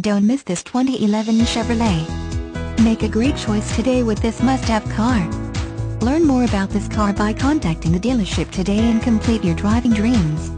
Don't miss this 2011 Chevrolet. Make a great choice today with this must-have car. Learn more about this car by contacting the dealership today and complete your driving dreams.